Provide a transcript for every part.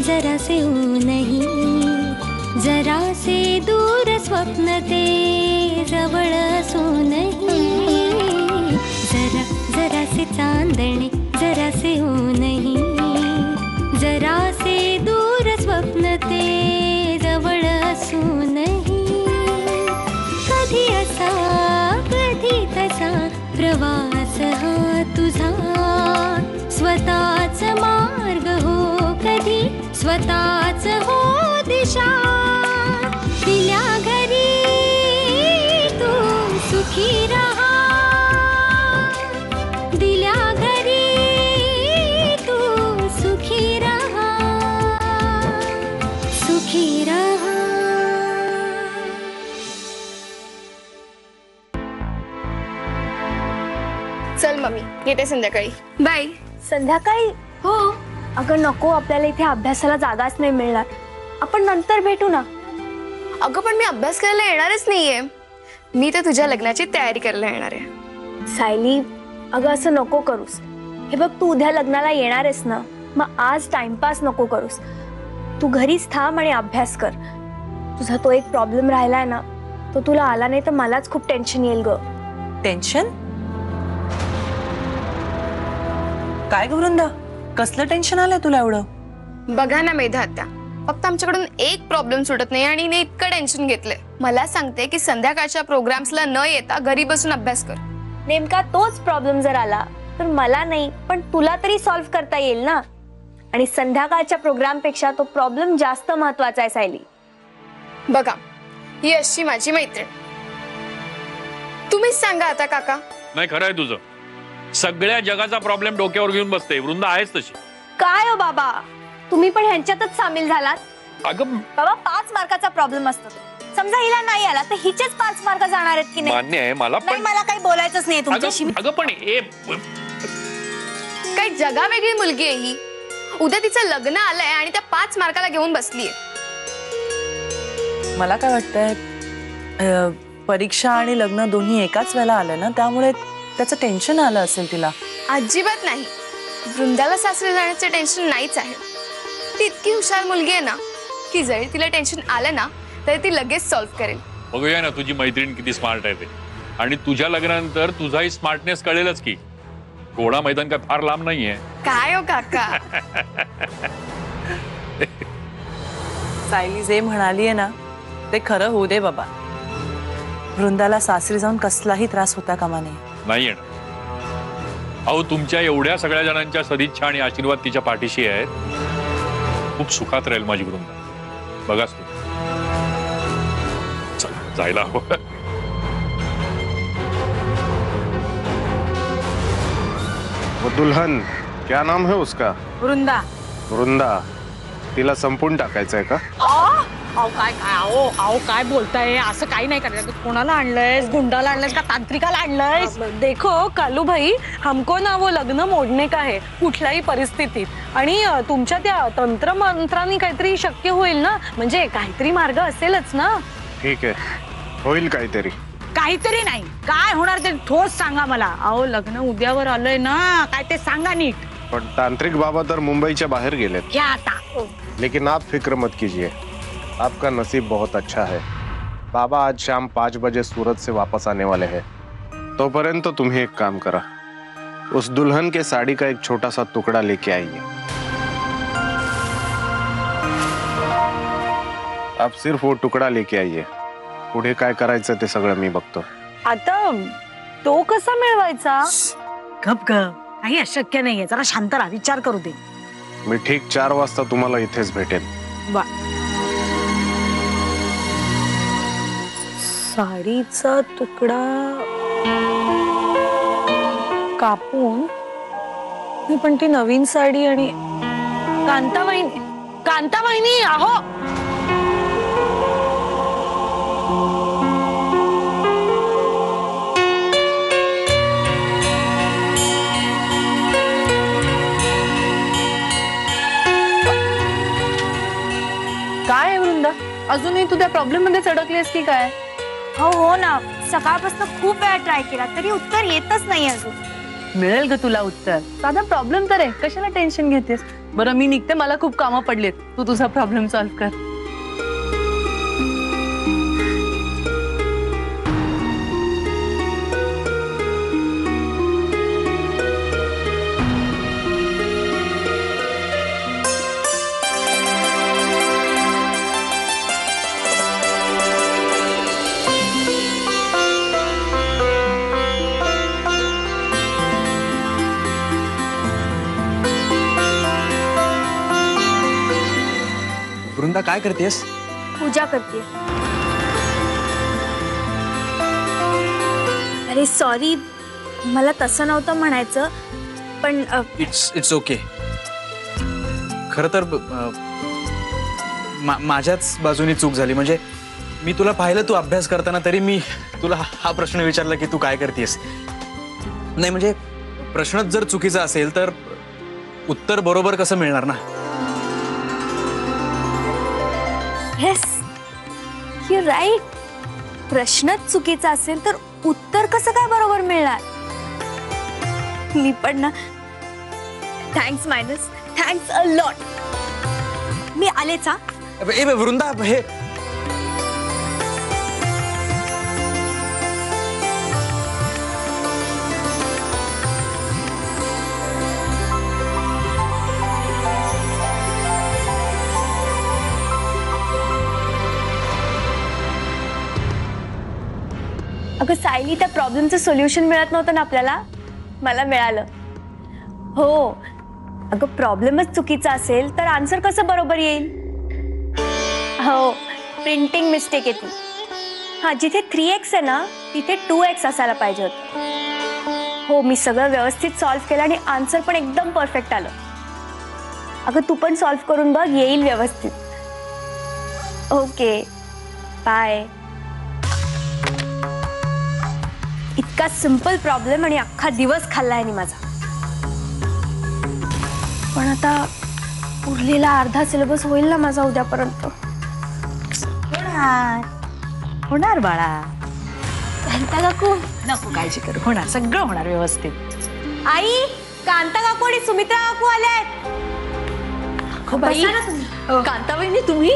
जरा से नहीं, जरा से दूर स्वप्न ते जवळ नहीं। जरा जरा से चांदणे, जरा से नहीं, जरा स्वतःच हो दिशा. दिल्या घरी तू सुखी राहा. दिल्या घरी तू सुखी राहा. सुखी राहा. चल मम्मी येते संध्याकाळी. बाय. संध्याकाळी अगं नको आपल्याला इथे अभ्यासाला जागाच नाही मिळणार. आपण नंतर भेटू ना. अगं पण मी अभ्यास करायला येणारच नाहीये. मी तर तुझ्या लग्नाची तयारी करायला येणार आहे. सायली अगं असं नको करूस. हे बघ तू उद्या लग्नाला येणार आहेस ना. मग आज टाइमपास नको करूस. तू घरीच थांब आणि अभ्यास कर. तुझा तो एक प्रॉब्लेम राहिलाय ना तो तुला आला नाही तर मलाच खूप टेन्शन येईल ग. टेन्शन? काय ग वृंदा? कसलं टेन्शन आलंय तुला एवढं? बघा ना मेधा आता. फक्त आमच्याकडून एक प्रॉब्लेम सुटत नाही आणि हिने इतकं टेन्शन घेतलंय. मला सांगते की संध्याकाळच्या प्रोग्राम्सला न येता घरी बसून अभ्यास कर. नेमका तोच प्रॉब्लेम जर आला तर मला नाही पण तुला तरी सॉल्व्ह करता येईल ना? आणि संध्याकाळच्या प्रोग्रामपेक्षा तो प्रॉब्लेम जास्त महत्त्वाचा आहे सायली. बघा ही अशी माझी मैत्रीण. तुम्हीच सांगा आता काका. नाही खरं आहे तुझं. सगळ्या जगाचा प्रॉब्लेम डोक्यावर घेऊन बसते. वृंदा आहेच तशी. काय हो बाबा? तुम्ही पण ह्यांच्यातच सामील झालात? अगं बाबा पाच मार्काचा प्रॉब्लेम असतो समजा हिला नाही आला तर हिचेच पाच मार्क जाणार आहेत की नाही? मान्य आहे मला नाही पण मला काही बोलायचंच नाही तुमच्याशी. अगं अगं पण ए काय जगा वेगळी मुलगी आहे ही. उद्या तिचं लग्न आलंय आणि त्या पाच मार्काला घेऊन बसलीये. मला काय वाटतंय अं, परीक्षा आणि लग्न दोन्ही एकाच वेळेला आलं ना त्यामुळे त्याचं टेन्शन आलं असेल तिला. अजिबात नाही. वृंदाला सासरे जाण्याचं टेन्शन नाहीच आहे. ती इतकी हुशार मुलगी आहे ना की जरी तिला टेन्शन आलं ना तरी ती लगेच सॉल्व्ह करेल. बघूया ना तुझी मैत्रीण किती स्मार्ट आहे ते. आणि तुझ्या लग्नानंतर तुझाही स्मार्टनेस कळेलच की. घोडा मैदान काय फार लांब नाहीये. काय हो काका? सायली जे म्हणालीये ना ते खरं होऊ दे बाबा. वृंदाला सासरी जाऊन कसलाही त्रास होता कामा नये. नाही येणार अहो तुमच्या एवढ्या सगळ्या जणांच्या सदिच्छा आणि आशीर्वाद तिच्या पाठीशी आहेत. खूप सुखात राहील माझी वृंदा बघाच तू चल जायला हवं. वो दुल्हन क्या नाम है उसका? वृंदा. वृंदा तिला संपून टाकायचंय का? अहो काय काय अहो अहो काय बोलताय? असं काही नाही करायचं कोणाला आणलंयस? गुंडाला आणलंयस का तांत्रिकाला आणलंयस? देखो कालू भाई हमको ना वो लग्न मोडणे का है कुठल्याही परिस्थितीत. आणि अ, तुमच्या त्या तंत्र मंत्रांनी काहीतरी शक्य होईल ना? म्हणजे काहीतरी मार्ग असेलच ना? ठीक आहे. होईल काहीतरी. काहीतरी नाही. काय होणार ते ठोस सांगा मला. अहो लग्न उद्यावर आलंय ना? काय ते सांगा नीट. पण तांत्रिक बाबा तर मुंबईच्या बाहेर गेलेत. घ्या आता. लेकिन आप फिक्र मत कीजिए. आपका नसीब बहुत अच्छा है। बाबा आज शाम पाँच बजे सूरत से वापस आने वाले हैं। तोपर्यंत तुम्ही एक काम करा। उस दुल्हन के साड़ी का एक छोटा सा टुकड़ा लेके आइए। आप सिर्फ़ वो टुकड़ा लेके आइए। पुढे काय करायचं ते सगळं मी बघतो। आता तो कसा मिळवायचा? गप ग काही अशक्य नाहीये. जरा शांत राहा. विचार करू दे. मी ठीक चार वाजता तुम्हाला इथेच भेटेन. वा. साडीचा तुकडा कापून नाही, पण ती नवीन साडी आणि कांताबाईनी कांताबाईनी आहो! काय आहे वृंदा? अजूनही तू त्या प्रॉब्लेम मध्येच अडकलीस की काय? हो हो ना. सकाळपासून खूप वेळा ट्राय केला तरी उत्तर येतच नाही अजून. मिळेल ग तुला उत्तर. साधा प्रॉब्लेम तर आहे. कशाला टेन्शन घेतेस? बरं मी निघते. मला खूप कामं पडलेत. तू तुझा प्रॉब्लेम सॉल्व्ह कर. काय करतेस? पूजा करते. अरे सॉरी मला तसं नव्हतं म्हणायचं पण अ, इट्स इट्स ओके खरं तर अ, मा- माझ्याच बाजूनी चूक झाली. म्हणजे मी तुला पाहिलं तू अभ्यास करताना तरी मी तुला हा प्रश्न विचारला की तू काय करतेस. नाही म्हणजे प्रश्नच जर चुकीचा असेल तर उत्तर बरोबर कसं मिळणार ना? येस यू राईट प्रश्नच चुकीचा असेल तर उत्तर कसं काय बरोबर मिळणार? मी पण ना thanks minus thanks a lot मी आलेचा ए बे, वृंदा हे अगं सायली त्या प्रॉब्लेमचं सोल्युशन मिळत नव्हतं ना आपल्याला. मला मिळालं. हो. अगं प्रॉब्लेमच चुकीचा असेल तर आन्सर कसं बरोबर येईल? हो. प्रिंटिंग मिस्टेक येते. हां जिथे थ्री एक्स आहे ना तिथे टू एक्स असायला पाहिजे होतं. हो मी सगळं व्यवस्थित सॉल्व्ह केलं आणि आन्सर पण एकदम परफेक्ट आलं. अगं तू पण सॉल्व्ह करून बघ येईल व्यवस्थित. ओके बाय इतका सिंपल प्रॉब्लेम आणि अख्खा दिवस खाल्लाय नि माझा. पण आता उरलेला अर्धा सिलेबस होईल ना माझा उद्यापर्यंत. होणार. होणार बाळा. कांता काकू. नको काळजी करू. होणार. सगळं होणार व्यवस्थित. आई कांता काकू आणि सुमित्रा काकू बसा ना तुम्ही. कांताबाईंनी तुम्ही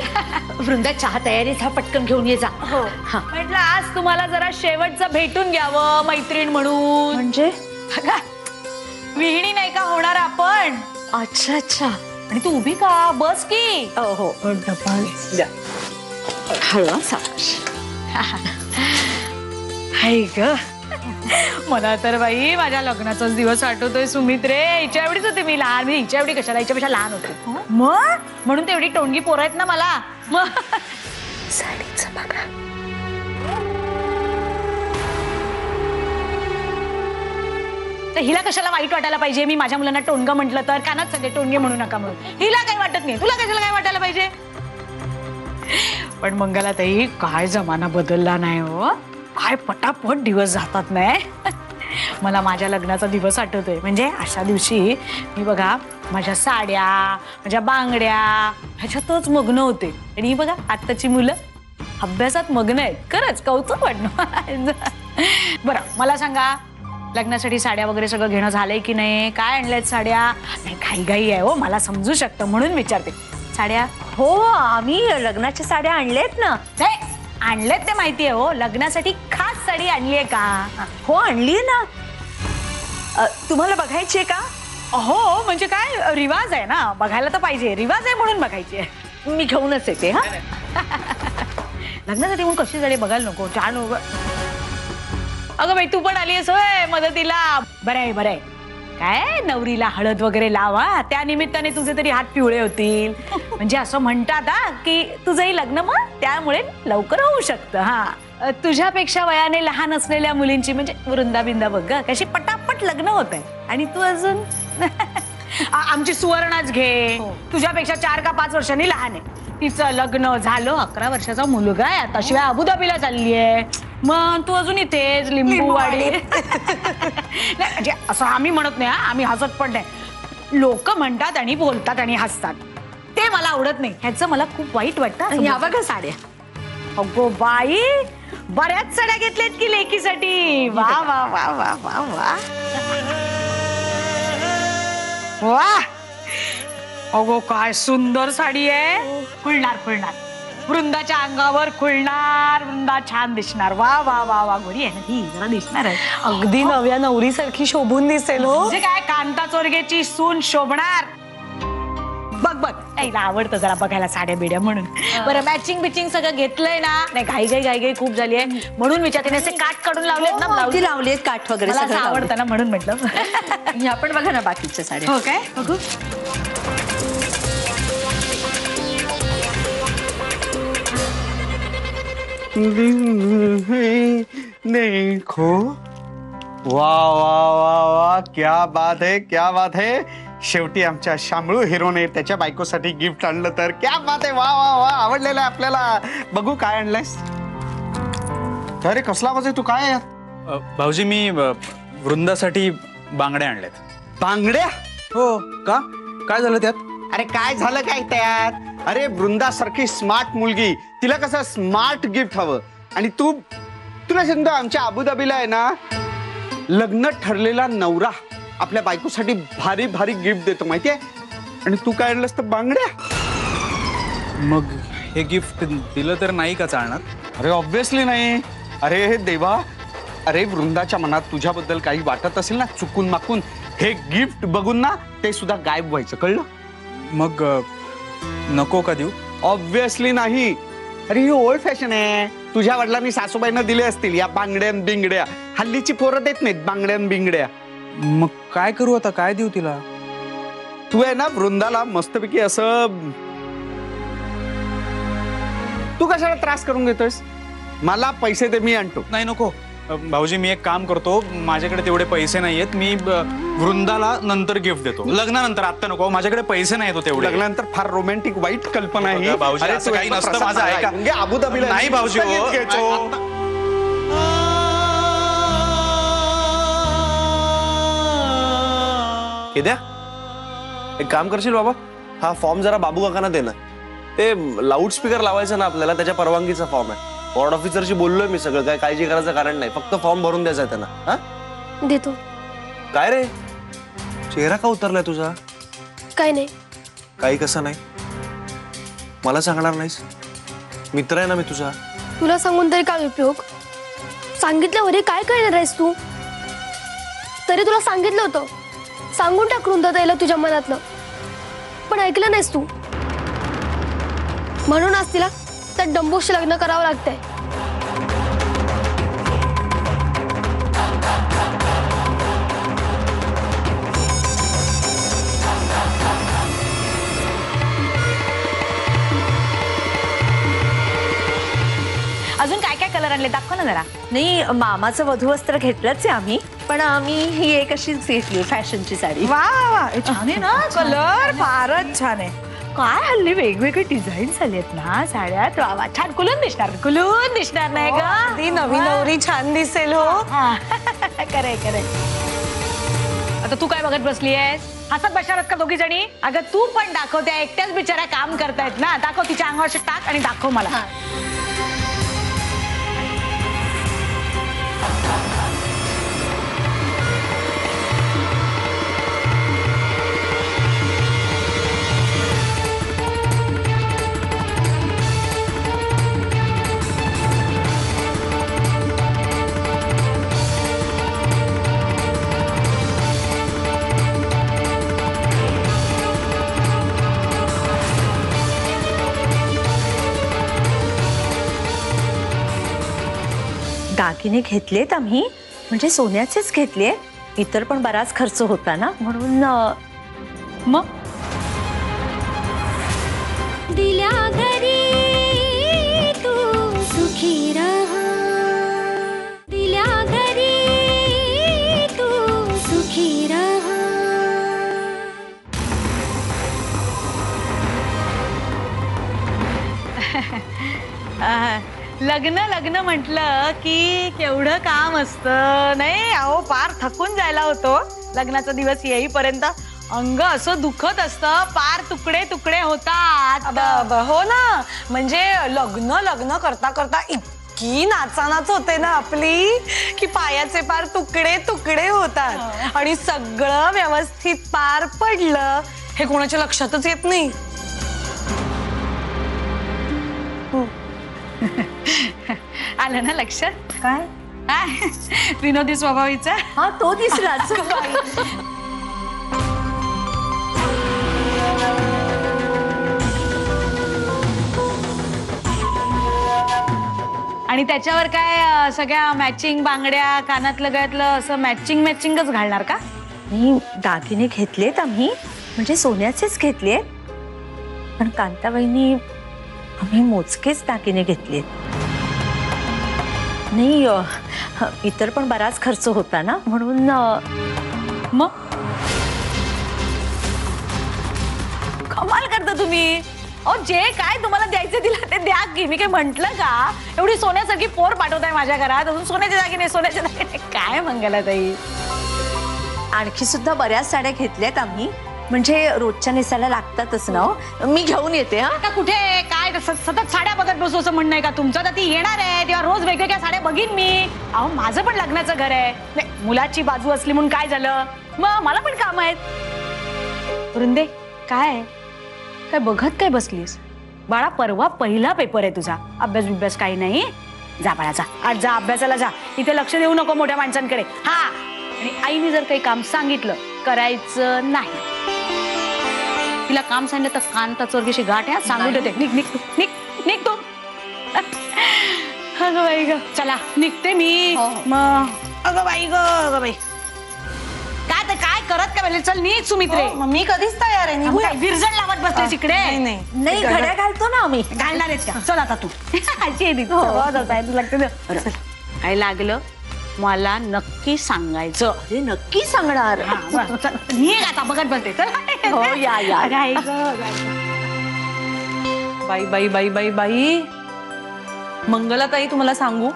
वृंदा चहा तयारी झा पटकन घेऊन ये जा. हो. म्हटलं आज तुम्हाला जरा शेवटचं भेटून घ्यावं मैत्रीण म्हणून. म्हणजे? विहिणी नाही का होणार आपण? अच्छा अच्छा. आणि तू उभी का? बस की. हो. हळू सावकाश हाय ग. मला तर बाई माझ्या लग्नाचाच दिवस आठवतोय सुमित रे हिच्या एवढीच होते मी लहान मी हिच्या एवढी कशाला हिच्यापेक्षा लहान होते. मग? म्हणून तेवढी टोंगी पोर आहेत ना मला. मग? साडीचं बघा. तर हिला कशाला वाईट वाटायला पाहिजे? मी माझ्या मुलांना टोनगा म्हटलं तर कानात सगळे टोनगे म्हणू नका म्हणून. हिला काही वाटत नाही. तुला कशाला काय वाटायला पाहिजे? पण मंगलाताई काय जमाना बदलला नाही हो. काय पटापट दिवस जातात नाही मला माझ्या लग्नाचा दिवस आठवतोय. म्हणजे अशा दिवशी मी बघा माझ्या साड्या माझ्या बांगड्या ह्याच्यातच मग्न होते. आणि ही बघा आत्ताची मुलं अभ्यासात मग्न आहेत. खरंच कौतुक वाटणं बरं मला सांगा लग्नासाठी साड्या वगैरे सगळं घेणं झालंय की नाही? काय आणल्यात साड्या? नाही घाई घाई आहे हो मला समजू शकतं म्हणून विचारते. साड्या? हो आम्ही लग्नाच्या साड्या आणल्यात ना. आणलेत ते माहिती आहे हो. लग्नासाठी खास साडी आणली आहे का? हो आणली ना. अ, तुम्हाला बघायची आहे का? हो म्हणजे काय? रिवाज आहे ना. बघायला तर पाहिजे. रिवाज आहे म्हणून बघायची आहे मी घेऊनच येते हा. लग्नासाठी म्हणून कशी साडी बघायला नको? छान उभं अगं बाई तू पण आली होय मदतीला. बरं आहे बरं आहे. काय नवरीला हळद वगैरे लावा? त्या निमित्ताने तुझे तरी हात पिवळे होतील. म्हणजे असं म्हणतात हा की तुझंही लग्न मग त्यामुळे लवकर होऊ शकतं हा. तुझ्यापेक्षा वयाने लहान असलेल्या मुलींची म्हणजे वृंदाबिंदा बघ ग, कशी पटापट लग्न होत आहे आणि तू अजून? आ- आमची सुवर्णाच घे. तुझ्यापेक्षा चार का पाच वर्षांनी लहान आहे. तिचं लग्न झालं अकरा वर्षाचा मुलगा आहे आता शिवाय अबुधाबीला चालली आहे. मग तू अजून इथेच लिंबूवाडी नाही म्हणजे असं आम्ही म्हणत नाही हा, आम्ही हसत पण नाही. लोक म्हणतात आणि बोलतात आणि हसतात. ते मला आवडत नाही. ह्याचं मला खूप वाईट वाटतं. या. बघा साड्या. अगो बाई बऱ्याच साड्या घेतल्यात की लेकीसाठी. वा वा वा वा वा वा. वा. अगो काय सुंदर साडी आहे. खुलणार खुलणार. वृंदाच्या अंगावर खुलणार वृंदा छान दिसणार. वा वा वा वा गोरी आहे ना ती जरा दिसणार आहे. अगदी नव्या नवरीसारखी शोभून दिसेल हो. म्हणजे काय कांता चोरगेची सून शोभणार. बघ बघ. ऐला आवडतं जरा बघायला साड्या बिड्या म्हणून. बरं मॅचिंग बिचिंग सगळं घेतलंय ना? नाही घाई घाई घाई घाई खूप झाली आहे. म्हणून विचारते असे काट काढून लावलेत ना ब्लाऊज लावलेत काठ वगैरे मला असं सगळं लावलंय. आवडतं ना म्हणून म्हटलं. ह्या पण बघा ना बाकीच्या साड्या. हो काय? बघू. देखो। वा वा वा वा क्या बात है क्या बात है। शेवटी आमच्या शामळू हिरोने त्याच्या बायकोसाठी गिफ्ट आणलं तर क्या बात आहे वा वा वा आवडलेलं आहे आपल्याला. बघू काय आणलंयस. अरे कसला आवाज आहे तू काय आहे? अ, भाऊजी मी अ, वृंदासाठी बांगड्या आणल्यात. बांगड्या? हो. का? काय झालं त्यात? अरे काय झालं काय त्यात? अरे वृंदासारखी स्मार्ट मुलगी. तिला कसं स्मार्ट गिफ्ट हवं. आणि तू तुला सांगतो आमच्या अबुधाबीला आहे ना लग्न ठरलेला नवरा आपल्या बायकोसाठी भारी भारी गिफ्ट देतो माहितीये? आणि तू काय आणलंस तर बांगड्या. मग हे गिफ्ट दिलं तर नाही का चालणार? अरे ऑब्विसली नाही. अरे हे देवा. अरे वृंदाच्या मनात तुझ्याबद्दल काही वाटत असेल ना चुकून माकून हे गिफ्ट बघून ना ते सुद्धा गायब व्हायचं कळलं? मग नको का देऊ? ऑब्विसली नाही. अरे ही ओल्ड फॅशन आहे. तुझ्या वडिलांनी सासूबाईंना दिले असतील या बांगड्या बिंगड्या. हल्लीची पोरं देत नाहीत बांगड्या न बिंगड्या. मग काय करू आता? काय देऊ तिला? तू आहे ना वृंदाला मस्तपैकी असं तू कशाला त्रास करून घेतोयस? मला पैसे दे मी आणतो. नाही नको. भाऊजी मी एक काम करतो. माझ्याकडे तेवढे पैसे नाही आहेत मी वृंदाला नंतर गिफ्ट देतो. लग्नानंतर आत्ता नको. माझ्याकडे पैसे नाही आहेत तेवढे. लग्नानंतर फार रोमॅन्टिक वाईट कल्पना आहे. ही. भाऊजी, अरे, असं तू काही एकदा नसतं माझं. आहे. अबुधाबीला नाही, भाऊजी, हो. द्या. एक काम करशील बाबा? हा फॉर्म जरा बाबू काकांना दे ना. ते लाऊडस्पीकर लावायचं ना आपल्याला त्याच्या परवानगीचा फॉर्म आहे. वॉर्ड ऑफिसरशी बोललोय मी सगळं. काय काळजी करायचं कारण नाही. फक्त फॉर्म भरून द्यायचा आहे त्यांना. हा? देतो. काय रे? चेहरा का उतरलाय तुझा? काय नाही. काही कसं नाही? मला सांगणार नाहीस? मित्र आहे ना मी तुझा. तुला सांगून तरी काय उपयोग? सांगितल्यावर काय करणार आहेस तू? तरी तुला सांगितलं होतं. सांगून टाक रुंदाताईला तुझ्या मनातलं. पण ऐकलं नाहीस तू. म्हणून आज तिला त्या डंबोशी लग्न करावं लागतंय. अजून काय काय कलर आणले? दाखव ना जरा. नाही मामाचं वधूवस्त्र घेतलंच आहे आम्ही पण आम्ही ही एक अशीच घेतली फॅशनची साडी. वा वा वा. हे छान आहे ना कलर फारच छान आहे. काय हल्ली वेगवेगळे डिझाईन झाले आहेत ना? साड्यात वा वा छान. कुलून दिसणार कुलून दिसणार नाही अगदी ग. नवी नवरी छान दिसेल हो. करे करे आता तू काय बघत बसली आहेस हसत बसणार का दोघी जणी? अगं तू पण दाखव त्या एकट्याच बिचाऱ्या काम करतायत ना. दाखव तिच्या अंगावर टाक आणि दाखव मला. दागिने घेतलेत आम्ही. म्हणजे सोन्याचेच घेतले इतर पण बराच खर्च होता ना. म्हणून मग? लग्न लग्न म्हटलं की केवढं काम असतं. नाही अहो पार थकून जायला होतो. लग्नाचा दिवस येईपर्यंत अंग असं दुखत असतं. पार तुकडे तुकडे होतात. हो ना. म्हणजे लग्न लग्न करता करता इतकी नाचानाच होते ना आपली की पायाचे पार तुकडे तुकडे होतात. आणि सगळं व्यवस्थित पार पडलं हे कोणाच्या लक्षातच येत नाही. आलं ना लक्षात? काय? हा, विनोदी स्वभावीचा? हा तो दिसलाच आणि त्याच्यावर काय अं, सगळ्या मॅचिंग बांगड्या कानातलं गळ्यातलं असं मॅचिंग मॅचिंगच घालणार का? मी दागिने घेतलेत आम्ही. म्हणजे सोन्याचेच घेतलेत. पण कांताबाईंनी आम्ही मोजकेच दागिने घेतलेत. नाही अ, इतर पण बराच खर्च होता ना म्हणून अ, मग? कमाल करता तुम्ही. अहो जे काय तुम्हाला द्यायचं दिलं ते द्या की. मी काय म्हंटल का? एवढी सोन्यासारखी पोर पाठवताय माझ्या घरात. अजून सोन्याच्या दागिने सोन्याच्या दागिने. काय मंगलाताई. आणखी सुद्धा बऱ्याच साड्या घेतल्यात आम्ही. म्हणजे रोजच्या नेसायला लागतातच ना. मी घेऊन येते, हा. कुठे? काय सतत साड्या बघत बसू असं म्हणणं आहे का तुमचं? ती येणार आहे. तेव्हा रोज वेगवेगळ्या साड्या बघीन मी. अहो, माझं पण लग्नाचं घर आहे. मुलाची बाजू असली म्हणून काय झालं? मग मला पण काम आहेत. वृंदे, काय काय बघत काय बसलीस? बाळा, परवा पहिला पेपर आहे तुझा. अभ्यास बिभ्यास काही नाही. जा बाळा आज जा, अभ्यासाला जा. इथे लक्ष देऊ नको मोठ्या माणसांकडे. हा. आणि आईने जर काही काम सांगितलं, करायचं नाही. तिला काम सांगितलं तर कांता चोरगीशी गाठ आहे, हा, सांगून ठेवते. निघ निघ तू, निघ निघ तू. अगं बाई ग. चला निघते मी. मग अगं बाई ग अगं बाई. काय तर काय करत काय चल निघ सुमित्रे. मी कधीच तयार आहे मग काय विरजण लावत बसते तिकडे. नाही नाही. घड्या घालतो ना आम्ही. घालणार आहेत का? चल आता तू. आजी आहे ती. चल, जाता येतं, लागतं ते. बरं, चल. काय लागलं? मला नक्की सांगायचं. हे नक्की सांगणार. हा, बरं, चल. निघ आता बघत बसते चल हो, या, या. गं, बाई बाई बाई बाई बाई. मंगलाताई तुम्हाला सांगू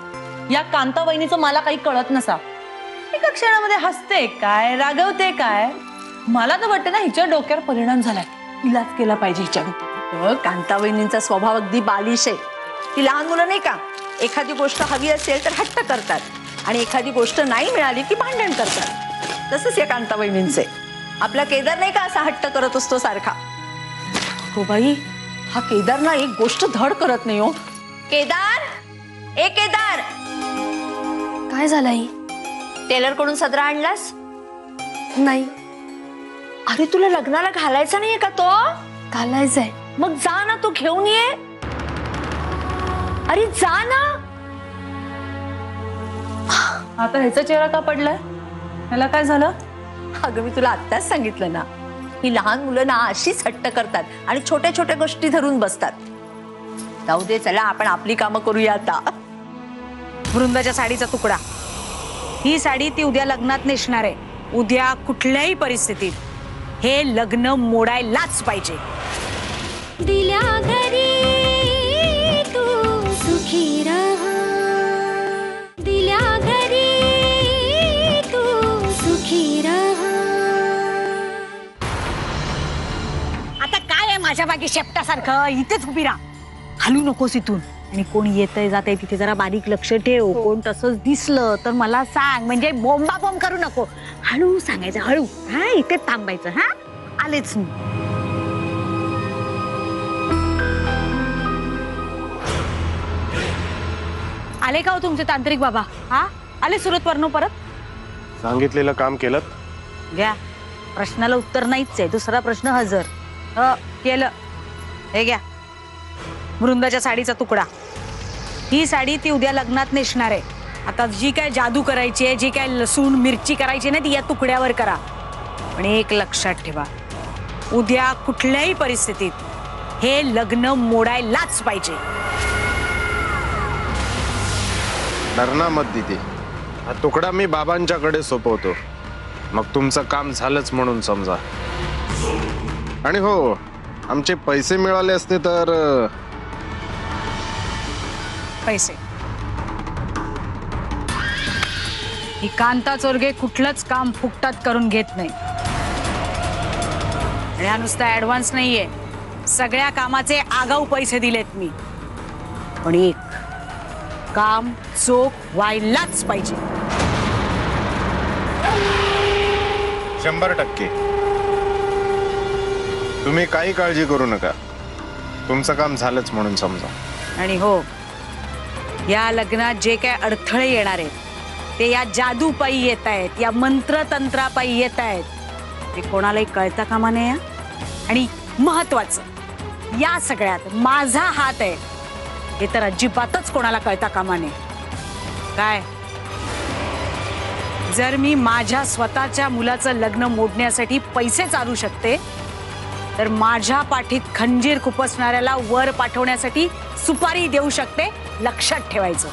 या कांताबाईनीचं मला काही कळत नसा. एका क्षणामध्ये हसते काय रागवते काय? मला तर वाटतं ना हिच्या डोक्यावर परिणाम झालाय. इलाज केला पाहिजे हिच्यावर अ, कांतावहिनींचा स्वभाव अगदी बालिश आहे. ती लहान मुलं नाही का? एखादी गोष्ट हवी असेल तर हट्ट करतात. आणि एखादी गोष्ट नाही मिळाली की भांडण करतात. तसंच या कांतावहिनींचे आपला केदार नाही का असा हट्ट करत असतो सारखा? हो बाई हा केदार ना एक गोष्ट धड करत नाही हो. केदार? ए केदार! काय झालं आई? टेलरकडून सदरा आणलास? नाही. अरे तुला लग्नाला घालायचा नाहीये का तो? घालायचंय. मग जा ना तू घेऊन ये. अरे जा ना. आता ह्याचा चेहरा का पडलाय? ह्याला काय झालं? अगं मी तुला आत्ताच सांगितलं ना ही लहान मुलं ना अशीच हट्ट करतात आणि छोट्या छोट्या गोष्टी धरून बसतात. जाऊ दे चला आपण आपली कामं करूया आता. वृंदाच्या साडीचा तुकडा. ही साडी ती उद्या लग्नात नेसणार आहे. उद्या कुठल्याही परिस्थितीत हे लग्न मोडायलाच पाहिजे. दिल्या माझ्या बाकी शेपटासारखं इथेच उभी राहा. हलू नकोस इथून. आणि कोण येतंय जातंय तिथे जरा बारीक लक्ष ठेव. कोण तसंच दिसलं तर मला सांग. म्हणजे बोंबा बोंब करू नको. हळू सांगायचं हळू. हा इथे थांबायचं हा? आलेच मी. आले का हो तुमचे तांत्रिक बाबा? हा? आले सुरत वरनो परत? सांगितलेलं काम केलं? घ्या. प्रश्नाला उत्तर नाहीच आहे. दुसरा प्रश्न हजर. हो केलं. हे घ्या. वृंदाच्या तुकडा. ही साडी ती उद्या लग्नात नेसणार आहे. आता जी काय जादू करायची जी काय लसूण, मिरची करायची ना, ती या तुकड्यावर करा. एक लक्षात ठेवा. उद्या कुठल्याही परिस्थितीत हे लग्न मोडायलाच पाहिजे. डरना मत दिदी हा तुकडा मी बाबांच्याकडे सोपवतो. मग तुमचं काम झालंच म्हणून हो आमचे पैसे मिळाले असते तर पैसे. ही कांता चोरगे कुठलंच काम फुकटात करून घेत नाही. आणि हा नुसता ऍडव्हान्स नाहीये. सगळ्या कामाचे आगाऊ पैसे दिलेत मी. पण एक काम चोख व्हायलाच पाहिजे. शंभर टक्के. तुम्ही काही काळजी करू नका. तुमचं काम झालंच म्हणून समजा. आणि हो या लग्नात जे काय अडथळे येणार आहेत ते या जादूपायी येत आहेत या मंत्रतंत्रापायी येत आहेत ते कोणालाही कळता कामा नये आणि महत्वाचं या सगळ्यात माझा हात आहे हे तर अजिबातच कोणाला कळता कामा नये. काय? जर मी माझ्या स्वतःच्या मुलाचं लग्न मोडण्यासाठी पैसे चालू शकते तर माझ्या पाठीत खंजीर खुपसणाऱ्याला वर पाठवण्यासाठी सुपारी देऊ शकते लक्षात ठेवायचं.